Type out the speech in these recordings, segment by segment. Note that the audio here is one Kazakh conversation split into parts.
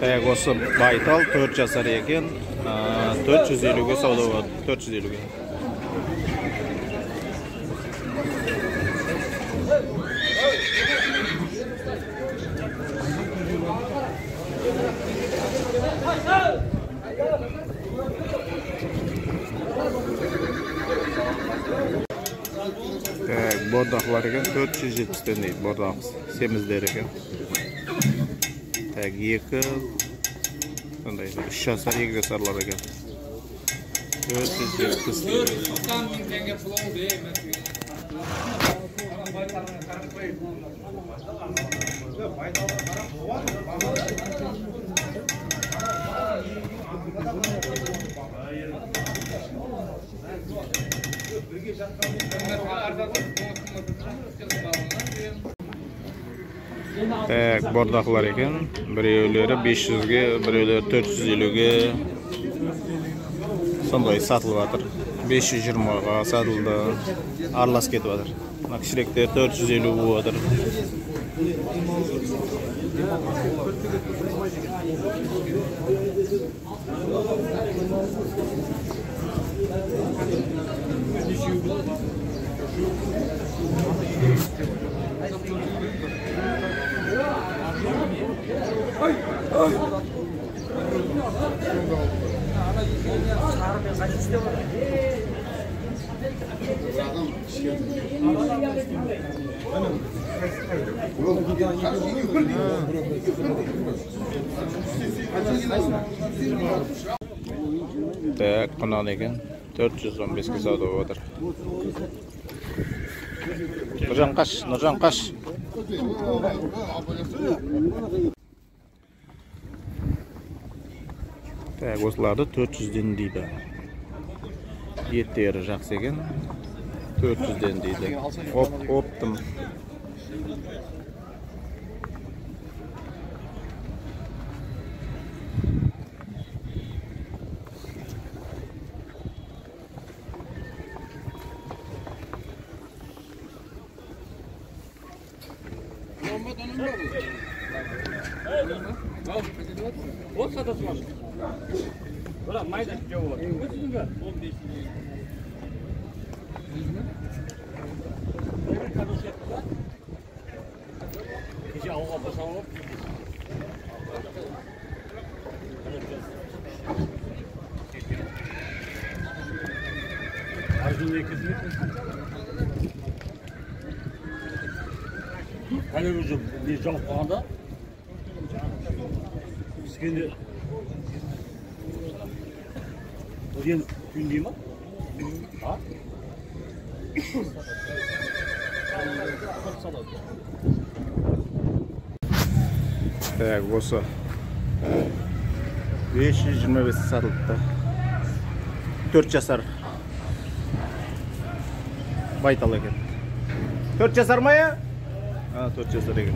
Таяқ осы байтал 4 жасар екен. 450-ге сауда болады. 450-ге. Так, бордақлар екен 470-тен дейді бордақ семіздер екен. Так, екі сондай үш жасар екі жасарлар екен. 470 дейді. Так, бордақлар екен. Біреулері 500-ге, біреулері 450-ге сондай сатылып жатыр. 520-ға сатылды. Аралас кетіп жатыр. Мына кішіректер 450 болып жатыр. Так, құнан екен. 415-ге сауда болып жатыр. Нұржан қаш, Нұржан қаш. Так, осыларды 400-ден дейді. Еттері жақсы екен. 400-ден дейді. Оп, оптым. От сатасы Қазір уже не жауып қалғанда піскенде ол енді ма Так, осы 525 сатылыпты. 4 жасар. Байтал екен. 4 жасар ма я? А, 4 жасар екен.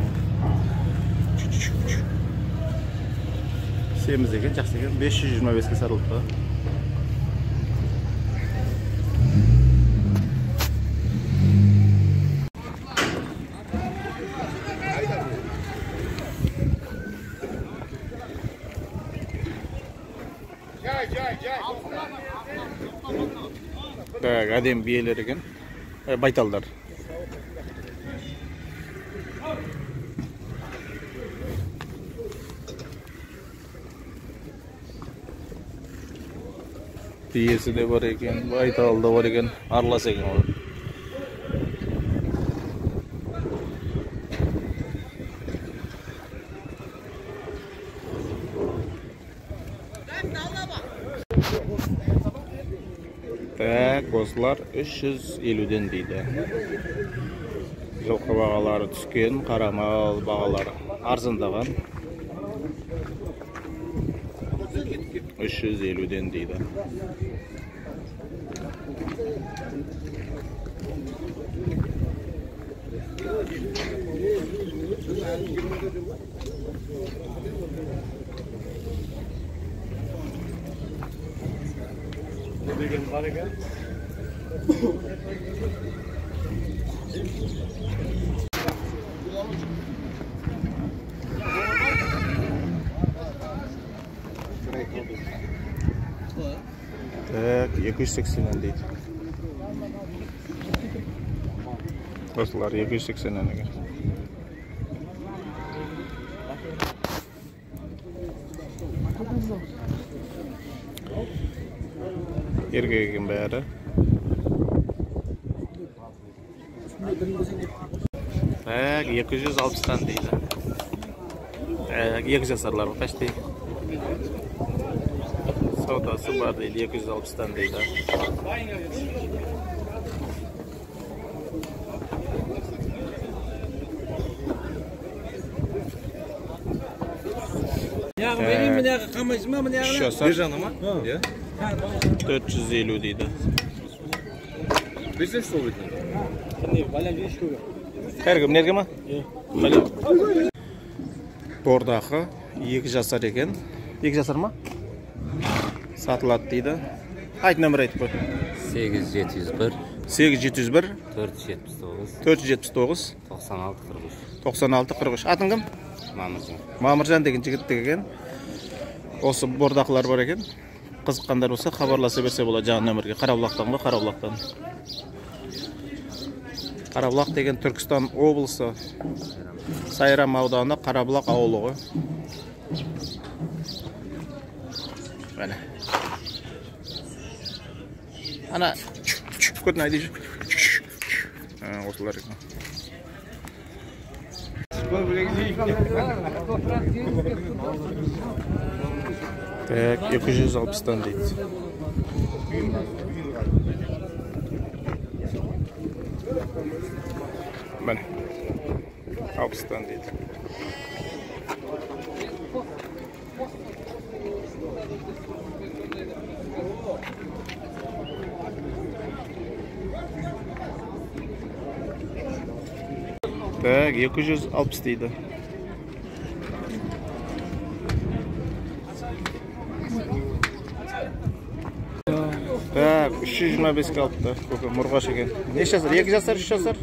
Семіз екен, жақсы екен. 525-ге сатылыпты. Так, әдем биелер екен. Байталдар. Биесі де бар екен, байтал да бар екен, аралас екен олар. Так, осылар 350-ден дейді. Жылқы бағалары түскен, қарамал бағалары арзандаған. 350-ден дейді. деген бар екен Так, 280'den deydi dostlar 280'den ekan erkagikin bari. Bak 260'dan deydi 200 asarlar qancha deydi deydi? Savdası var deydi, 260 dan deydi. Ya vereyim mi ne kamışma mı ne? Üç jasar жаныма иә 450 deydi. берсеңші сол бетіне Her kim nerge mi? Hadi. Bordağı 2 jasar ekan. 2 jasar mı? Satılады deydi. Ayt nömір ayt bu. сегіз жеті жүз бір 8701 төрт жүз жетпіс тоғыз 479 тоқсан алты қырық үш 96 43. Атың кім? мамыржан Мамыржан деген жігіттік екен. Осы бордақылар бар екен. Қызыққандар болса хабарласа берсе болады жаңа нөмірге. Қарабұлақтан ба? Қарабұлақтан. Қарабұлақ деген Түркістан облысы. Сайрам ауданы Қарабұлақ ауылы ғой. Міне. Ана көтін айдайшы. Осылар екен. Так, 260'dan deydi. Mene. 60'dan deydi. Так, 260 deydi. Так, 325 қалыпты. Көке мұрғаш екен. Неше жасар? 2 жасар, 3 жасар?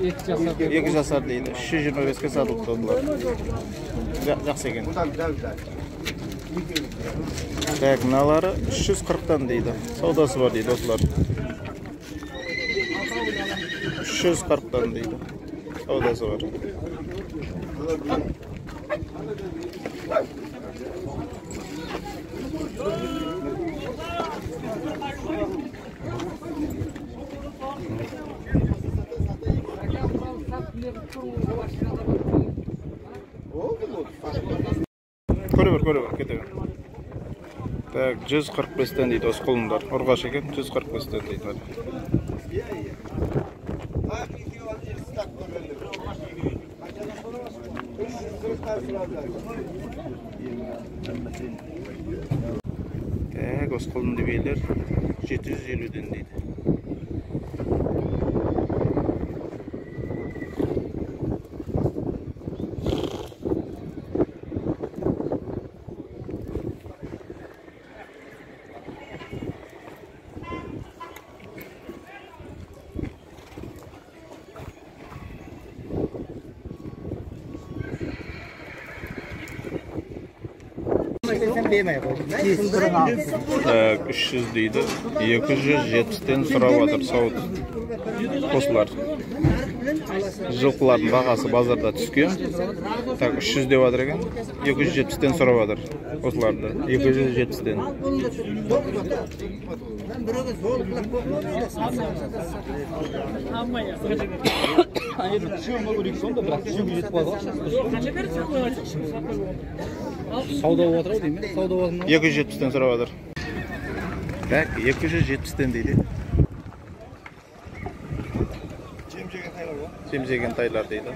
2 жасар. 2 жасар дейді. 325-ке сатылыпты бұлар. Жақсы екен. Так, мыналары 340-тан дейді. Саудасы бар дейді осылар. 340-тан дейді. Оозу бар. көрө бер көрө бер кете бер. Так жүз кырк бестен дейт осы ургаш экен жүз кырк бестен дейт осы құлын дебейлер 750-ден дейді. Так, 300 дейді. 270-тен сұрап жатыр сауыт. Осылар. Жылқылардың бағасы базарда түскен. Так, 300 деп жатыр екен. 270-тен сұрап жатыр. Осыларды. 270-тен. сауда болып жатыр ау деймін сауда болып 270-тен сұрап жатыр. Так, 270-тен дейді. Жем жеген тайлар дейді.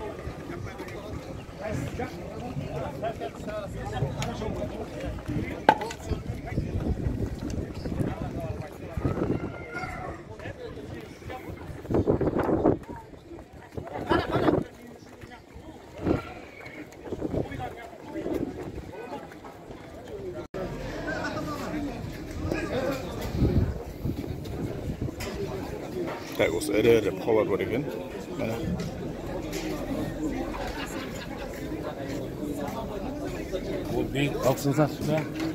Бұқалар бар екен. Міне. Ben kalksın satış be. deb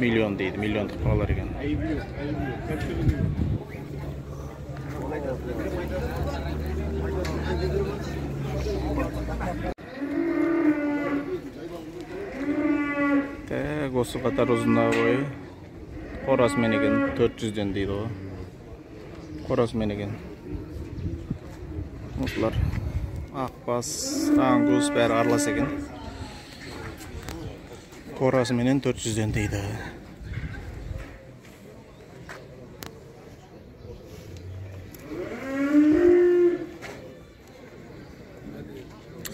million deydi millionlik qolar ekan так осы қатар ұзындығы қорасымен екен төрт жүзден дейді ғой. Қорасымен екен. Осылар. Ақбас аңгус бәрі аралас екен. Қорасыменен төрт жүзден дейді.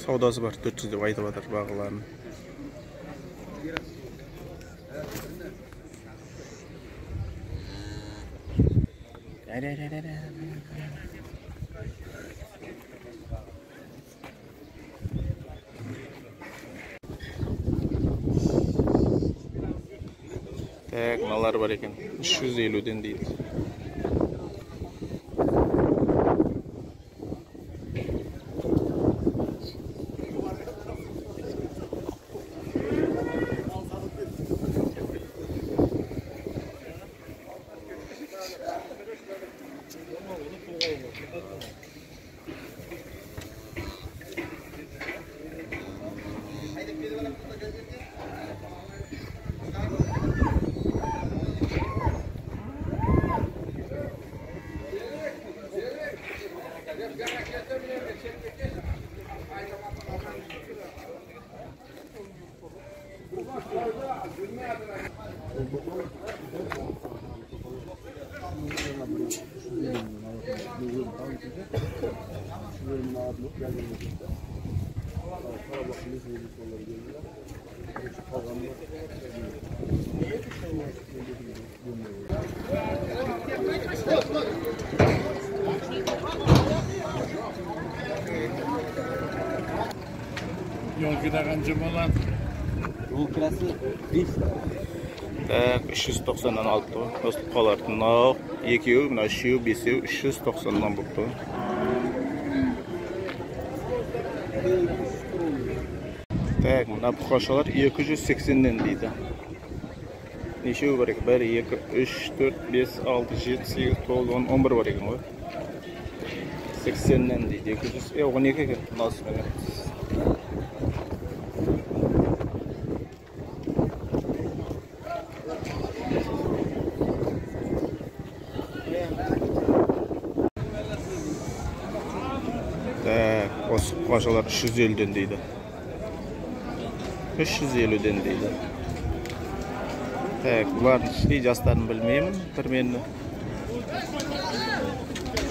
Саудасы бар төрт жүз деп айтып жатыр бағаларын так мыналар бар екен үш жүз елуден дейді Şu bölümün ağırlık geldiğimizde. Para bakımız mevcut onları görüyorlar. Şu kazanma. Niye düşünüyorlar? Yolcuda kancım olan. Yol kirası 1 lira. Так үш жүз тоқсаннан алыпты ғой осы қолар мынау екеуі мына үшеуі бесеуі үш жүз тоқсаннан болыпты ғой так мына бұқашалар екі жүз сексеннен дейді. Нешеуі бар екен? Екі үш төрт бес алты жеті сегіз тоғыз он он бір бар екен ғой. Сексеннен дейді екі жүз е он екі екен. Мынасымен так жүз елуден дейді үш жүз елуден дейді так бұлардың іштей жастарын білмеймін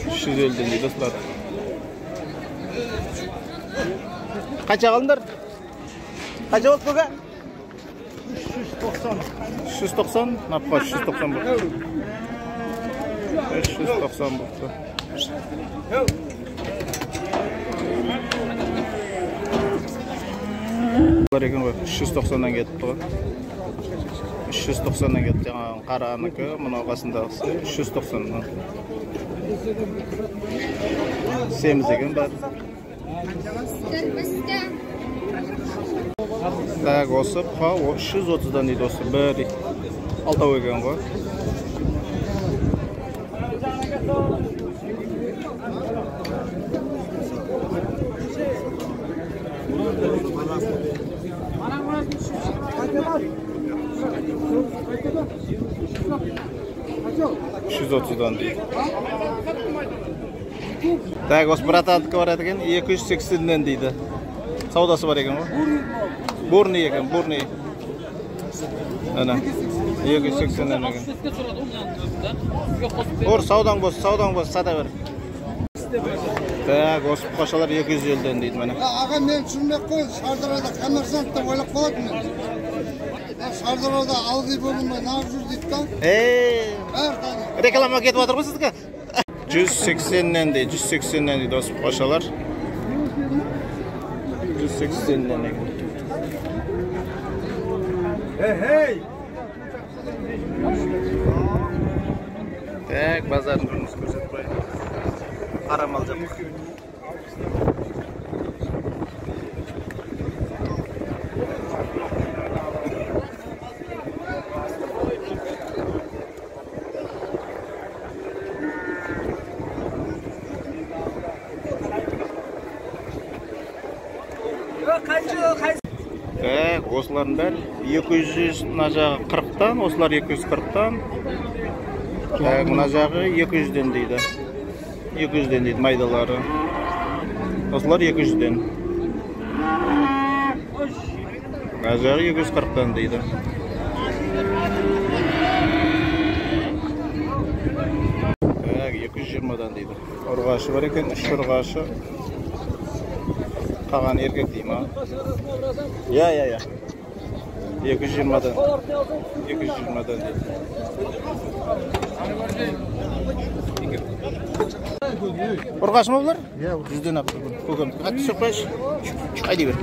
жүз елуден дейді осылар қанша қалыңдар қанша болды көке үш жүз тоқсан напқа үш жүз тоқсан болды үш жүз тоқсан болыпты бар екен ғой үш жүз тоқсаннан кетіпті ғой. үш жүз тоқсаннан кетті. Жаңағы қаранікі мынау қасындағысы үш жүз тоқсаннан. Семіз екен бәрі. Так осы бұқа үш жүз отыздан дейді осы. Бір алтау екен ғой. Үш жүз отыздан дейді. Так осы братандікі барады екен. Екі жүз сексеннен дейді. Саудасы бар екен ғой. Бурный екен бурный. Ана екі жүз сексеннен екен. Ор саудаң болсын саудаң болсын сата бер. Так осы бұқашалар екі жүз елуден дейді міне. Аға мен түсінбей ақ қой шардарада коммерсант деп ойлап қалатын мен А шардарада алғи болмай неғып жүр дейді да ей бәрі таниды реклама кетіп жатыр ғой сіздікі жүз сексеннен дейді жүз сексеннен дейді осы бұқашалар жүз сексеннен екен так базардың жұмысын көрсетіп қояйын қара мал жапық так осылардың бәрі екі жүз мына жағы қырықтан осылар екі жүз қырықтан. Так мына жағы екі жүзден дейді. екі жүзден дейді майдалары. Осылар екі жүзден. Мына жағы екі жүз қырықтан дейді. Так екі жүз жиырмадан дейді. Ұрғашы бар екен үш ұрғашы. Қалған еркек дей ма? Иә иә иә. Екі жүз жиырмадан екі жүз жиырмадан дейді ұрғашы ма бұлар иә жүзден апты көкем қатты түсіп қояйыншы айдай бер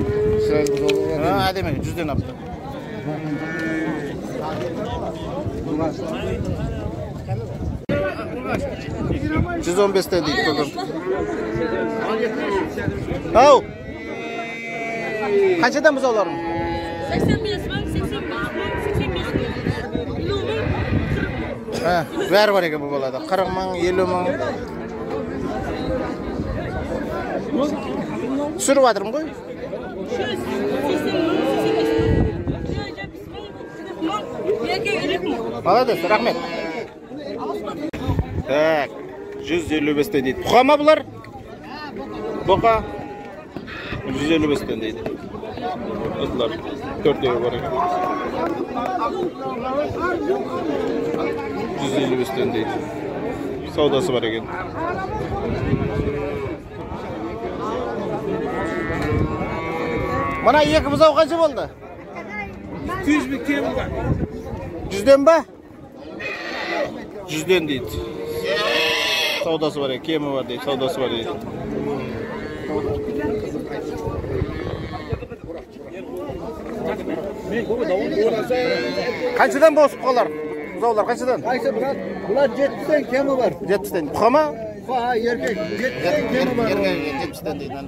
а, әдемі жүзден апты жүз он бестен дейді көкем ау қаншадан бұзауларың 85 мың 85 мың 85 мың елу мың Ә, бәрі бар екен бұл балада қырық мың елу мың түсіріп жатырмын ғой молодец рахмет так жүз елу бестен дейді бұқа ма бұлар бұқа жүз елу бестен дейді осылар төртеуі бар екен жүз елу бестен дейді саудасы бар екен мына екі бұзау қанша болды жүзден ба жүзден дейді саудасы бар екен кемі бар дейді саудасы бар дейді қаншадан бос бұқалар бұзаулар қаншадан қайсы брат бұлар жетпістен кемі бар жетпістен бұқа ма а еркек жетпістен кемі бар жетпістен дейді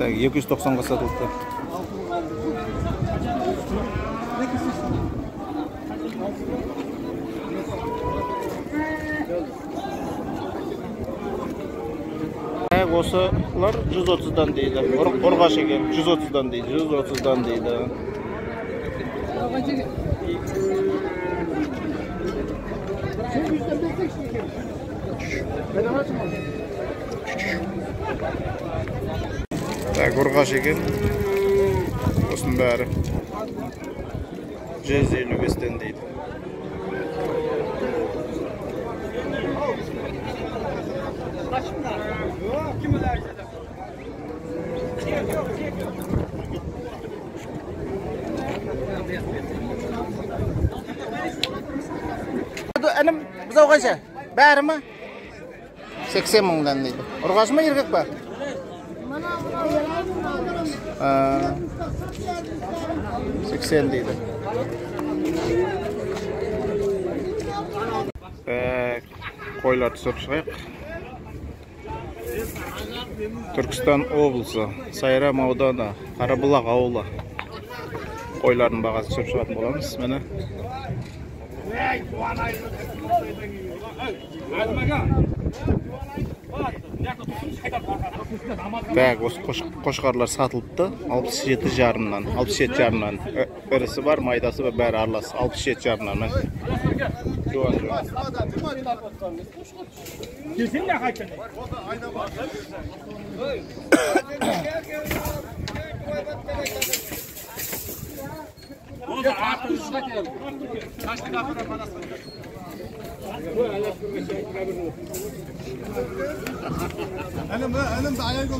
так екі жүз тоқсанға сатылыпты Так, осылар жүз отыздан дейді. Ұрғаш екен. жүз отыздан дейді жүз отыздан дейді. Так ұрғаш екен осының бәрі. Жүз елу бестен дейді. Інім бұзау қанша бәрі ма сексен мыңдан дейді ұрғашы ма еркек па сексен дейді так қойларды түсіріп шығайық түркістан облысы сайрам ауданы қарабұлақ ауылы қойлардың бағасын түсіріп шығатын боламыз міне так осы қош- қошқарлар сатылыпты алпыс жеті жарымнан алпыс жеті жарымнан І- ірісі бар майдасы бар бәрі аралас алпыс жеті жарымнан міне жуан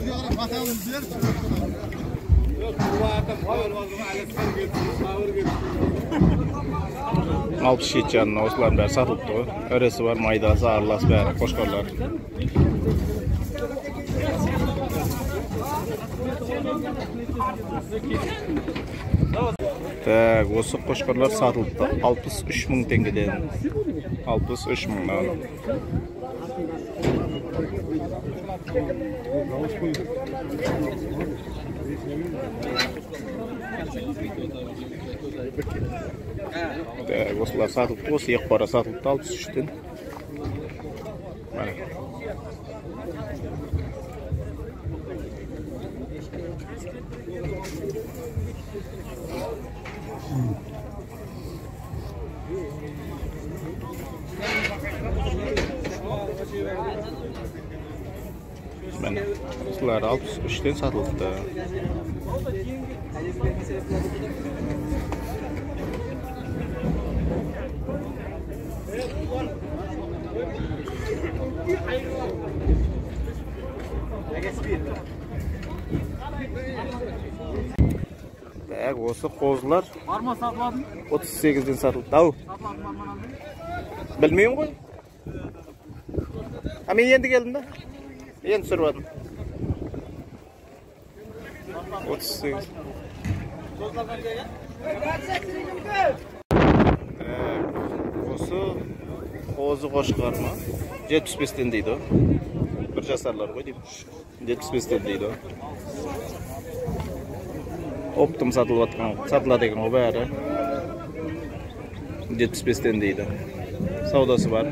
yarak bakalım diyor. alpыс жеті жанына осылардың бәрі сатылыпты ғой ірісі бар майдасы араласы бәрі қошқарлар так осы қошқарлар сатылыпты алпыс үш мың теңгеден алпыс үш мыңнан так осылар сатылыпты осы екі пара сатылыпты алпыс осылар алпыс үштен сатылыпты так осы қозылар Барма сатыладың? отыз сегізден сатылыпты ау. Білмеймін ғой. А мен енді келдім да. Енді түсіріп отыз сегіз осы қозы қошқар ма жетпіс бестен дейді. Ғой бір жасарлар ғой жетпіс бестен дейді. Ғой оптым сатылып жатқан сатылады екен ғой бәрі. жетпіс бестен дейді. Саудасы бар.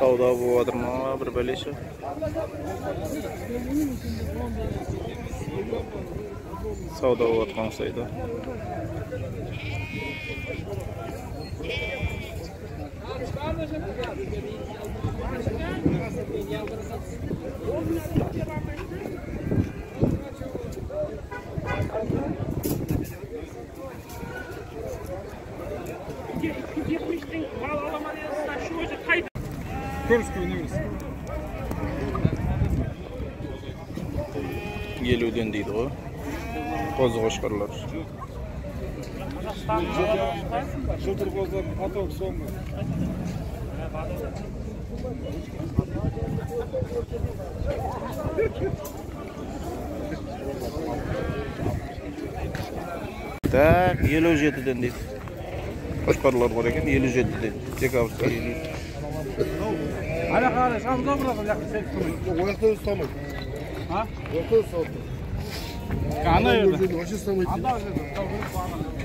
Сауда болып жатыр ма бір бәлеші сауда болып жатқан ұқсайды елуден дейді ғой қозы қошқарлар Жылтыр соңғы. так елу жетіден дейді. Қошқарлар бар екен елу жетіден декабрьский дейді Ана қарай, шамыз образы жақсы сен тұрмайды. Ояқта ұстамайды. Ha? Ояқта ұстамайды. Ана жерде. Вообще ұстамайды. Анда жерде.